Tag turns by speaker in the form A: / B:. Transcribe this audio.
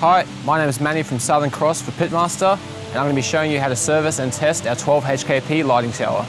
A: Hi, my name is Manny from Southern Cross for Pitmaster and I'm going to be showing you how to service and test our 12 HKP lighting tower.